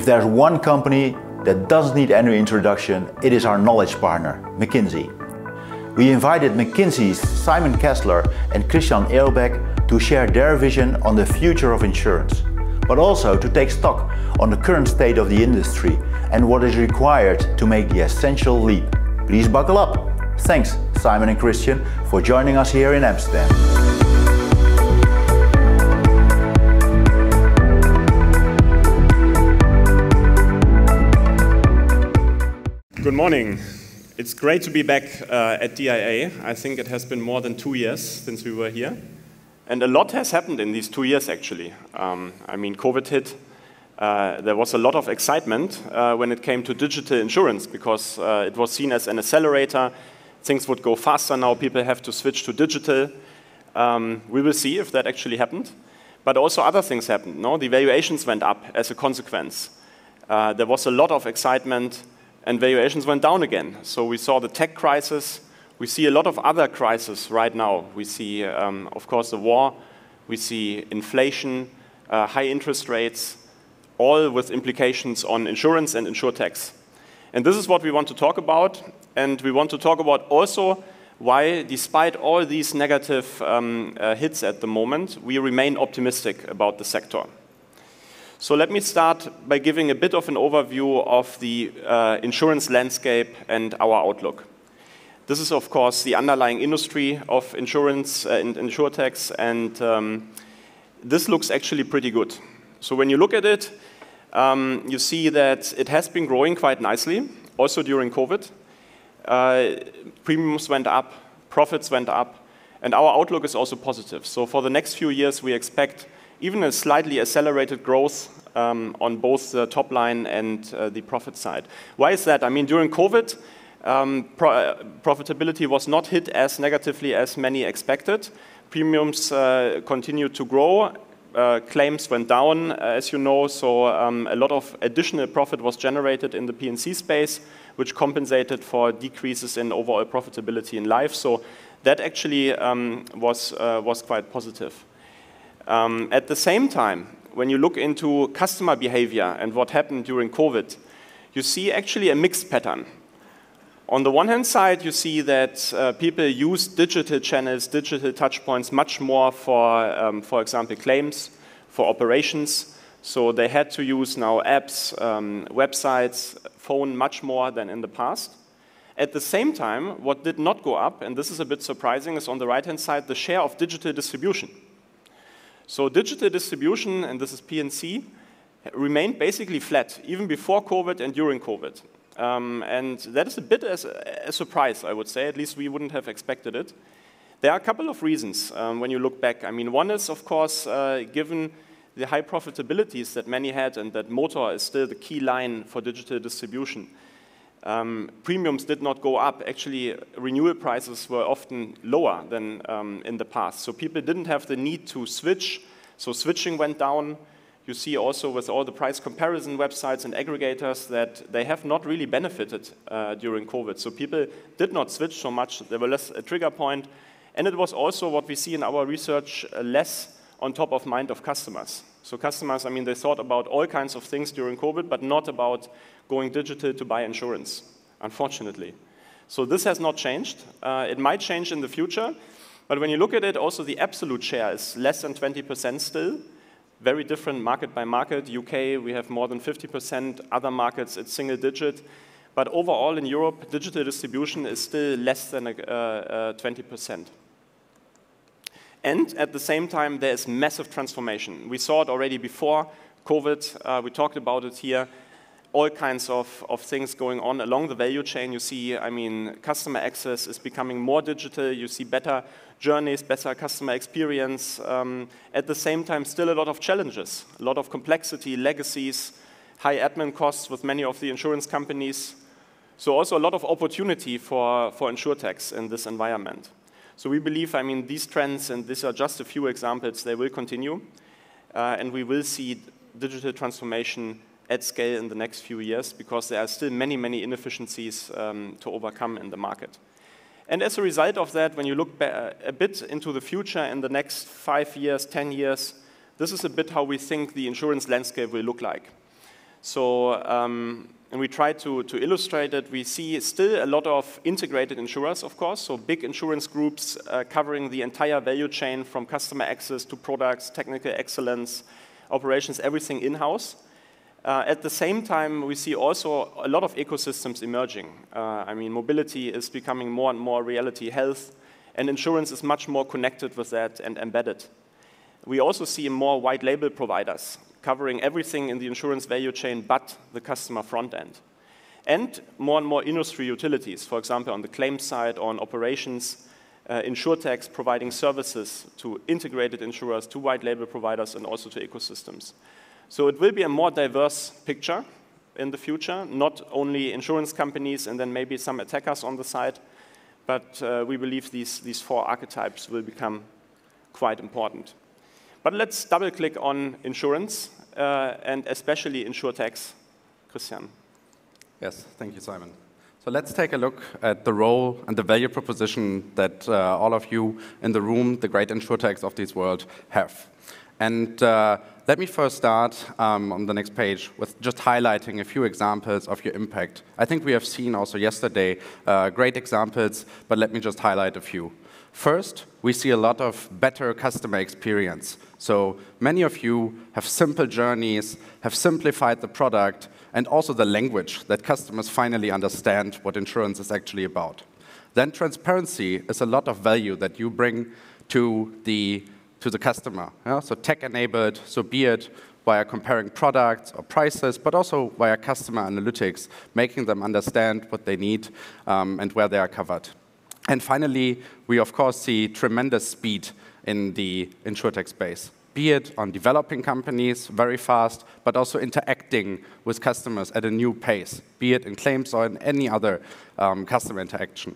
If there's one company that doesn't need any introduction, it is our knowledge partner, McKinsey. We invited McKinsey's Simon Kaesler and Christian Irlbeck to share their vision on the future of insurance, but also to take stock on the current state of the industry and what is required to make the essential leap. Please buckle up. Thanks, Simon and Christian, for joining us here in Amsterdam. Good morning. It's great to be back uh, at DIA. I think it has been more than two years since we were here. And a lot has happened in these two years, actually. Um, I mean, COVID hit. Uh, there was a lot of excitement uh, when it came to digital insurance because uh, it was seen as an accelerator. Things would go faster now. People have to switch to digital. Um, we will see if that actually happened. But also other things happened. No? The valuations went up as a consequence. Uh, there was a lot of excitement and valuations went down again. So we saw the tech crisis. We see a lot of other crises right now. We see, um, of course, the war. We see inflation, uh, high interest rates, all with implications on insurance and insurtechs. And this is what we want to talk about. And we want to talk about also why, despite all these negative um, uh, hits at the moment, we remain optimistic about the sector. So let me start by giving a bit of an overview of the uh, insurance landscape and our outlook. This is, of course, the underlying industry of insurance uh, and insurtechs, and um, this looks actually pretty good. So when you look at it, um, you see that it has been growing quite nicely, also during COVID. Uh, premiums went up, profits went up, and our outlook is also positive. So for the next few years, we expect even a slightly accelerated growth um, on both the top line and uh, the profit side. Why is that? I mean, during COVID, um, pro uh, profitability was not hit as negatively as many expected. Premiums uh, continued to grow. Uh, claims went down, uh, as you know, so um, a lot of additional profit was generated in the P&C space, which compensated for decreases in overall profitability in life. So that actually um, was, uh, was quite positive. Um, at the same time, when you look into customer behavior and what happened during COVID, you see actually a mixed pattern. On the one hand side, you see that uh, people use digital channels, digital touchpoints much more for, um, for example, claims, for operations. So they had to use now apps, um, websites, phone much more than in the past. At the same time, what did not go up, and this is a bit surprising, is on the right hand side the share of digital distribution. So digital distribution, and this is P&C, remained basically flat, even before COVID and during COVID. Um, and that is a bit as a, a, surprise, I would say. At least we wouldn't have expected it. There are a couple of reasons um, when you look back. I mean, one is, of course, uh, given the high profitabilities that many had and that motor is still the key line for digital distribution. Um, premiums did not go up. Actually, renewal prices were often lower than um, in the past. So people didn't have the need to switch. So switching went down. You see also with all the price comparison websites and aggregators that they have not really benefited uh, during COVID. So people did not switch so much. There were less a trigger point. And it was also what we see in our research, uh, less on top of mind of customers. So customers, I mean, they thought about all kinds of things during COVID, but not about going digital to buy insurance, unfortunately. So this has not changed. Uh, it might change in the future, but when you look at it, also the absolute share is less than 20% still. Very different market by market. UK, we have more than 50%. Other markets, it's single digit. But overall in Europe, digital distribution is still less than uh, uh, 20%. And at the same time, there is massive transformation. We saw it already before COVID. Uh, we talked about it here all kinds of, of things going on along the value chain. You see, I mean, customer access is becoming more digital. You see better journeys, better customer experience. Um, at the same time, still a lot of challenges, a lot of complexity, legacies, high admin costs with many of the insurance companies. So also a lot of opportunity for, for insurtechs in this environment. So we believe, I mean, these trends, and these are just a few examples, they will continue. Uh, and we will see digital transformation at scale in the next few years because there are still many, many inefficiencies um, to overcome in the market. And as a result of that, when you look a bit into the future in the next five years, 10 years, this is a bit how we think the insurance landscape will look like. So, um, and we try to, to illustrate it. We see still a lot of integrated insurers, of course, so big insurance groups uh, covering the entire value chain from customer access to products, technical excellence, operations, everything in-house. Uh, at the same time, we see also a lot of ecosystems emerging. Uh, I mean, mobility is becoming more and more reality, health, and insurance is much more connected with that and embedded. We also see more white label providers covering everything in the insurance value chain but the customer front end. And more and more industry utilities, for example, on the claims side or on operations, uh, insurtechs providing services to integrated insurers, to white label providers, and also to ecosystems. So it will be a more diverse picture in the future, not only insurance companies and then maybe some attackers on the side, but uh, we believe these, these four archetypes will become quite important. But let's double click on insurance uh, and especially insurtechs. Christian. Yes, thank you, Simon. So let's take a look at the role and the value proposition that uh, all of you in the room, the great insurtechs of this world, have. And uh, let me first start um, on the next page with just highlighting a few examples of your impact. I think we have seen also yesterday uh, great examples, but let me just highlight a few. First, we see a lot of better customer experience. So many of you have simple journeys, have simplified the product, and also the language that customers finally understand what insurance is actually about. Then transparency is a lot of value that you bring to the to the customer. Yeah? So tech-enabled, so be it via comparing products or prices, but also via customer analytics, making them understand what they need um, and where they are covered. And finally, we of course see tremendous speed in the insurtech space, be it on developing companies very fast, but also interacting with customers at a new pace, be it in claims or in any other um, customer interaction.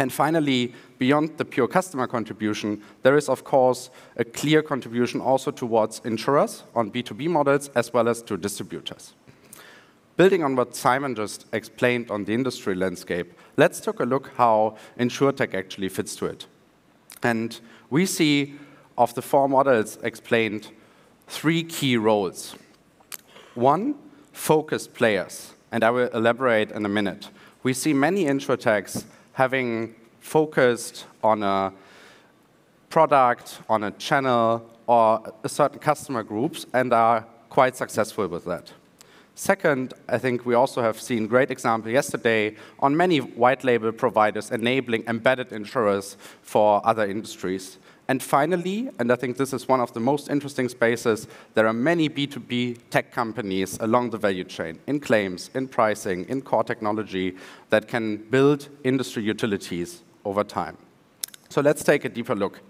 And finally, beyond the pure customer contribution, there is, of course, a clear contribution also towards insurers on B2B models as well as to distributors. Building on what Simon just explained on the industry landscape, let's take a look how InsurTech actually fits to it. And we see of the four models explained three key roles. One, focused players, and I will elaborate in a minute. We see many insurtechs having focused on a product, on a channel, or a certain customer groups, and are quite successful with that. Second, I think we also have seen great example yesterday on many white label providers enabling embedded insurers for other industries. And finally, and I think this is one of the most interesting spaces, there are many B2B tech companies along the value chain, in claims, in pricing, in core technology, that can build industry utilities over time. So let's take a deeper look.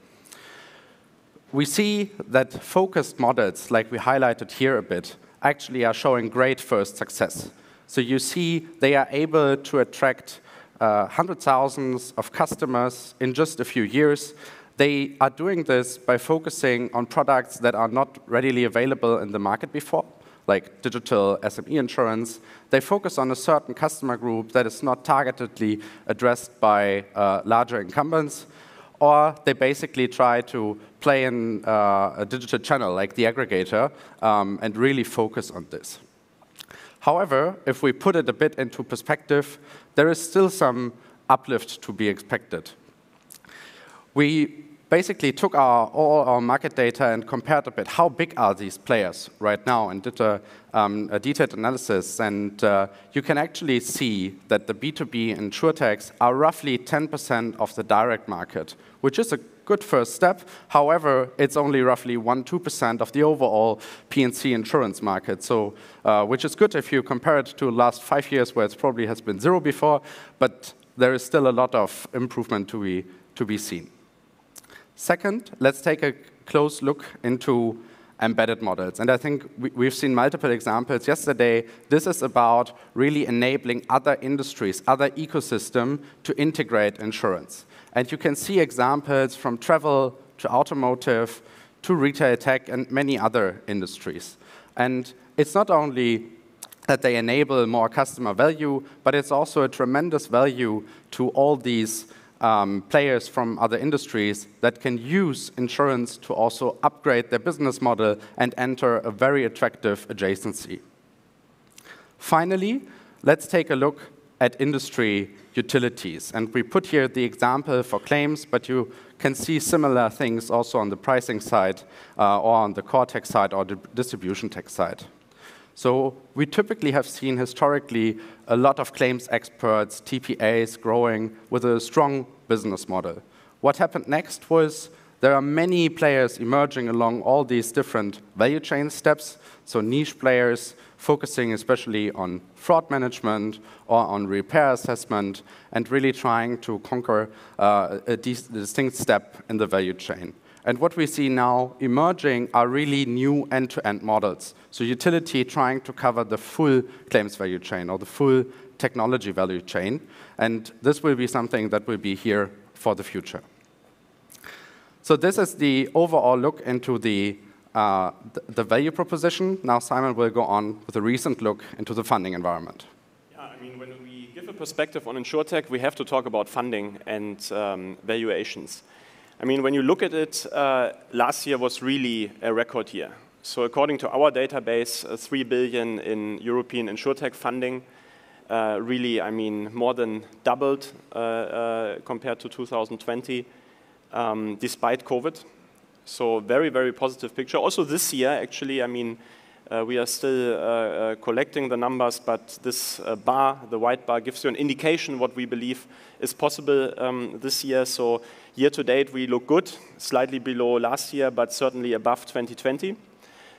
We see that focused models, like we highlighted here a bit, actually are showing great first success. So you see they are able to attract uh, hundred thousands of customers in just a few years they are doing this by focusing on products that are not readily available in the market before, like digital SME insurance. They focus on a certain customer group that is not targetedly addressed by uh, larger incumbents, or they basically try to play in uh, a digital channel like the aggregator um, and really focus on this. However, if we put it a bit into perspective, there is still some uplift to be expected. We basically took our, all our market data and compared a bit how big are these players right now and did a, um, a detailed analysis. And uh, you can actually see that the B2B insurtechs are roughly 10% of the direct market, which is a good first step. However, it's only roughly 1-2% of the overall P&C insurance market, so, uh, which is good if you compare it to last five years where it probably has been zero before, but there is still a lot of improvement to be, to be seen. Second, let's take a close look into embedded models. And I think we, have seen multiple examples yesterday. This is about really enabling other industries, other ecosystem to integrate insurance. And you can see examples from travel to automotive to retail tech and many other industries. And it's not only that they enable more customer value, but it's also a tremendous value to all these um, players from other industries that can use insurance to also upgrade their business model and enter a very attractive adjacency. Finally, let's take a look at industry utilities. And we put here the example for claims, but you can see similar things also on the pricing side uh, or on the core tech side or the distribution tech side. So we typically have seen historically a lot of claims experts, TPAs growing with a strong business model. What happened next was there are many players emerging along all these different value chain steps, so niche players focusing especially on fraud management or on repair assessment and really trying to conquer uh, a distinct step in the value chain. And what we see now emerging are really new end-to-end -end models. So utility trying to cover the full claims value chain or the full technology value chain. And this will be something that will be here for the future. So this is the overall look into the, uh, the value proposition. Now Simon will go on with a recent look into the funding environment. Yeah, I mean, when we give a perspective on InsurTech, we have to talk about funding and um, valuations. I mean, when you look at it, uh, last year was really a record year. So according to our database, uh, 3 billion in European InsurTech funding, uh, really, I mean, more than doubled uh, uh, compared to 2020 um, despite COVID. So very, very positive picture. Also this year, actually, I mean, uh, we are still uh, uh, collecting the numbers, but this uh, bar, the white bar, gives you an indication what we believe is possible um, this year. So year to date, we look good, slightly below last year, but certainly above 2020.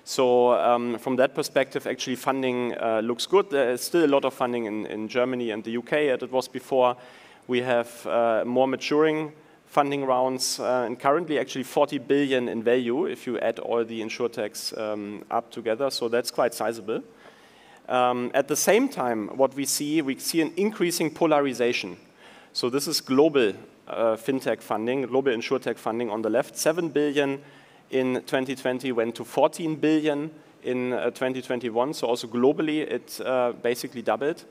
So um, from that perspective, actually funding uh, looks good. There is still a lot of funding in, in Germany and the UK as it was before. We have uh, more maturing funding rounds, uh, and currently actually 40 billion in value if you add all the insurtechs um, up together. So that's quite sizable. Um, at the same time, what we see, we see an increasing polarization. So this is global uh, fintech funding, global insurtech funding on the left. 7 billion in 2020 went to 14 billion in uh, 2021. So also globally, it uh, basically doubled.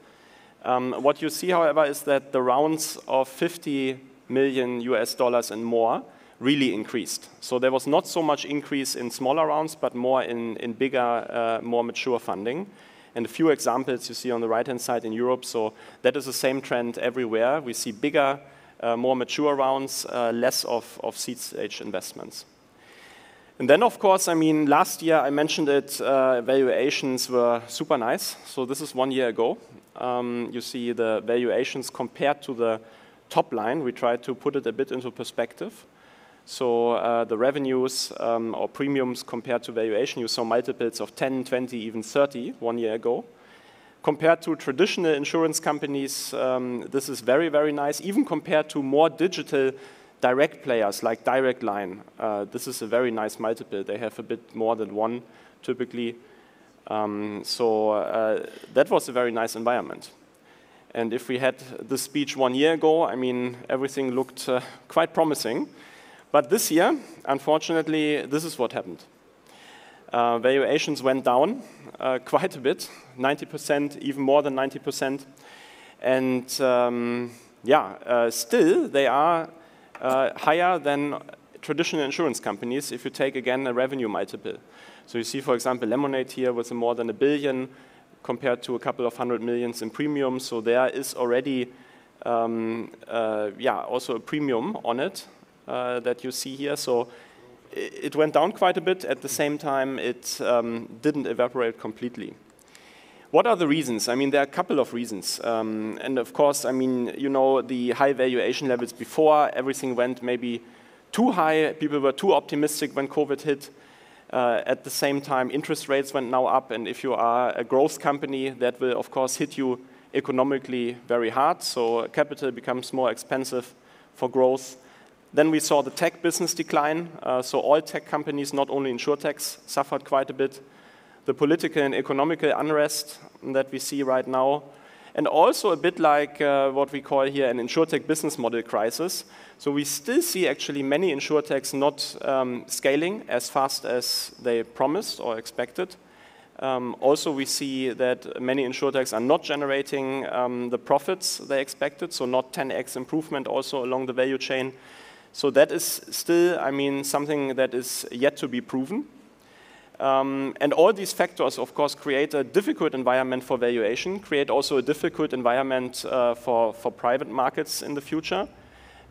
Um, what you see, however, is that the rounds of 50 million US dollars and more really increased. So there was not so much increase in smaller rounds, but more in, in bigger, uh, more mature funding. And a few examples you see on the right-hand side in Europe. So that is the same trend everywhere. We see bigger, uh, more mature rounds, uh, less of, of seed stage investments. And then, of course, I mean, last year I mentioned it, uh, valuations were super nice. So this is one year ago. Um, you see the valuations compared to the top line, we try to put it a bit into perspective. So uh, the revenues um, or premiums compared to valuation, you saw multiples of 10, 20, even 30 one year ago. Compared to traditional insurance companies, um, this is very, very nice. Even compared to more digital direct players like Direct Line, uh, this is a very nice multiple. They have a bit more than one typically. Um, so uh, that was a very nice environment. And if we had this speech one year ago, I mean, everything looked uh, quite promising. But this year, unfortunately, this is what happened. Uh, valuations went down uh, quite a bit, 90%, even more than 90%. And um, yeah, uh, still, they are uh, higher than traditional insurance companies if you take, again, a revenue multiple. So you see, for example, Lemonade here with more than a billion compared to a couple of hundred millions in premium. So there is already, um, uh, yeah, also a premium on it uh, that you see here. So it went down quite a bit. At the same time, it um, didn't evaporate completely. What are the reasons? I mean, there are a couple of reasons. Um, and of course, I mean, you know, the high valuation levels before, everything went maybe too high. People were too optimistic when COVID hit. Uh, at the same time, interest rates went now up, and if you are a growth company, that will of course hit you economically very hard. So capital becomes more expensive for growth. Then we saw the tech business decline. Uh, so all tech companies, not only insurtechs, suffered quite a bit. The political and economical unrest that we see right now and also a bit like uh, what we call here an insurtech business model crisis. So we still see actually many insurtechs not um, scaling as fast as they promised or expected. Um, also, we see that many insurtechs are not generating um, the profits they expected, so not 10x improvement also along the value chain. So that is still, I mean, something that is yet to be proven. Um, and all these factors, of course, create a difficult environment for valuation, create also a difficult environment uh, for, for private markets in the future.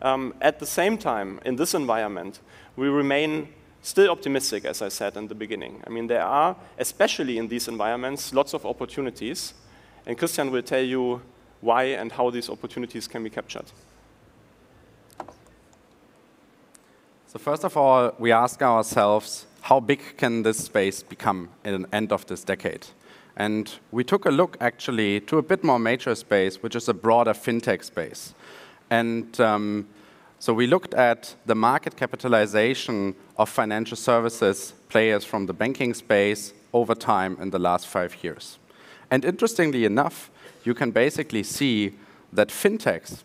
Um, at the same time, in this environment, we remain still optimistic, as I said in the beginning. I mean, there are, especially in these environments, lots of opportunities. And Christian will tell you why and how these opportunities can be captured. So first of all, we ask ourselves, how big can this space become in the end of this decade? And we took a look actually to a bit more major space, which is a broader fintech space. And um, so we looked at the market capitalization of financial services players from the banking space over time in the last five years. And interestingly enough, you can basically see that fintechs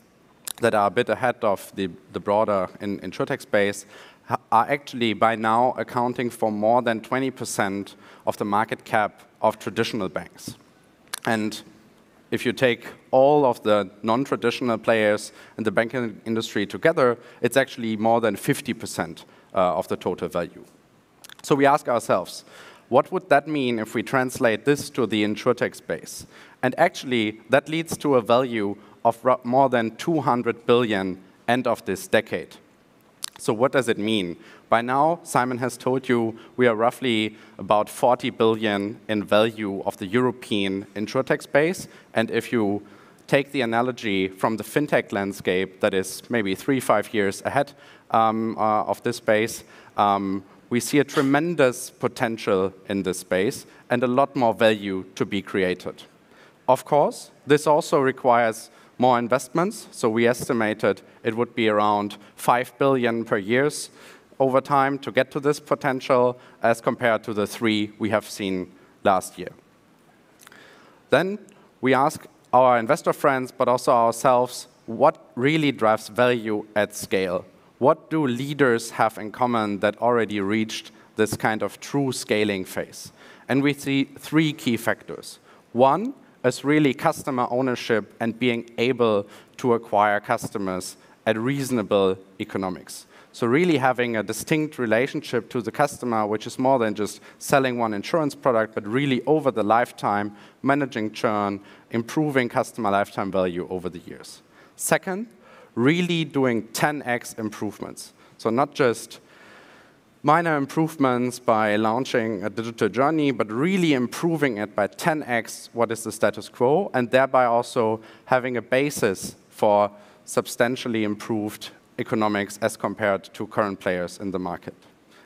that are a bit ahead of the, the broader in, insurtech space are actually by now accounting for more than 20% of the market cap of traditional banks. And if you take all of the non-traditional players in the banking industry together, it's actually more than 50% uh, of the total value. So we ask ourselves, what would that mean if we translate this to the insurtech space? And actually, that leads to a value of more than 200 billion end of this decade. So what does it mean? By now, Simon has told you we are roughly about 40 billion in value of the European insurtech space. And if you take the analogy from the fintech landscape that is maybe three, five years ahead um, uh, of this space, um, we see a tremendous potential in this space and a lot more value to be created. Of course, this also requires more investments. So we estimated it would be around 5 billion per year over time to get to this potential as compared to the three we have seen last year. Then we ask our investor friends, but also ourselves, what really drives value at scale? What do leaders have in common that already reached this kind of true scaling phase? And we see three key factors. One is really customer ownership and being able to acquire customers at reasonable economics. So really having a distinct relationship to the customer, which is more than just selling one insurance product, but really over the lifetime, managing churn, improving customer lifetime value over the years. Second, really doing 10x improvements. So not just minor improvements by launching a digital journey, but really improving it by 10x what is the status quo, and thereby also having a basis for substantially improved economics as compared to current players in the market.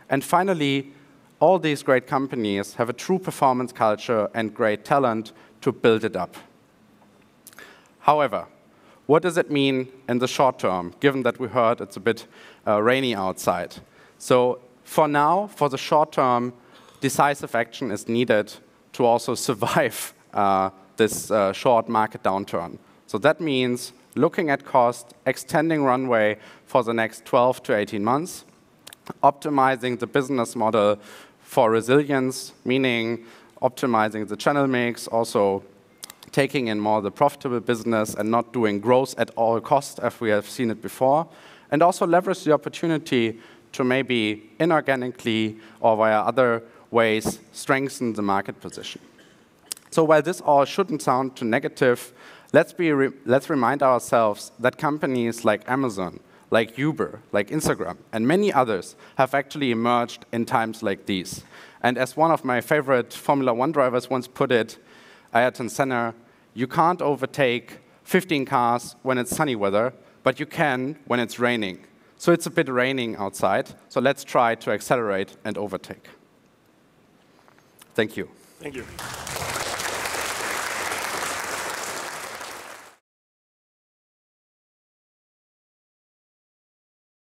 And finally, all these great companies have a true performance culture and great talent to build it up. However, what does it mean in the short term, given that we heard it's a bit uh, rainy outside? So for now, for the short term, decisive action is needed to also survive uh, this uh, short market downturn. So that means looking at cost, extending runway for the next 12 to 18 months, optimizing the business model for resilience, meaning optimizing the channel mix, also taking in more the profitable business and not doing growth at all cost as we have seen it before, and also leverage the opportunity to maybe inorganically or via other ways strengthen the market position. So while this all shouldn't sound too negative, let's, be re let's remind ourselves that companies like Amazon, like Uber, like Instagram, and many others have actually emerged in times like these. And as one of my favorite Formula One drivers once put it, Ayrton Senna, you can't overtake 15 cars when it's sunny weather, but you can when it's raining. So it's a bit raining outside, so let's try to accelerate and overtake. Thank you. Thank you.